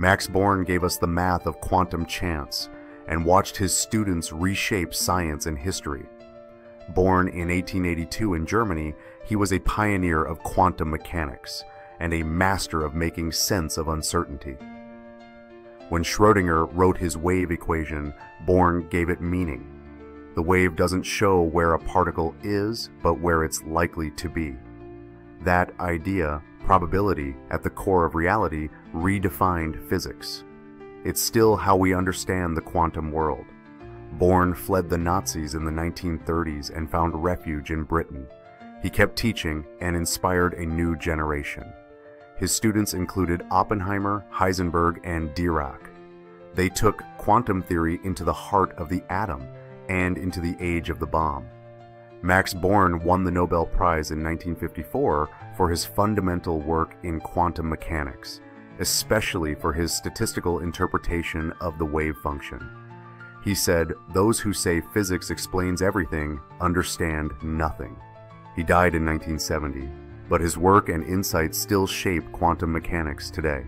Max Born gave us the math of quantum chance and watched his students reshape science and history. Born in 1882 in Germany, he was a pioneer of quantum mechanics and a master of making sense of uncertainty. When Schrödinger wrote his wave equation, Born gave it meaning. The wave doesn't show where a particle is, but where it's likely to be. That idea, probability, at the core of reality, redefined physics. It's still how we understand the quantum world. Born fled the Nazis in the 1930s and found refuge in Britain. He kept teaching and inspired a new generation. His students included Oppenheimer, Heisenberg, and Dirac. They took quantum theory into the heart of the atom and into the age of the bomb. Max Born won the Nobel Prize in 1954 for his fundamental work in quantum mechanics, especially for his statistical interpretation of the wave function. He said, Those who say physics explains everything understand nothing. He died in 1970 but his work and insights still shape quantum mechanics today.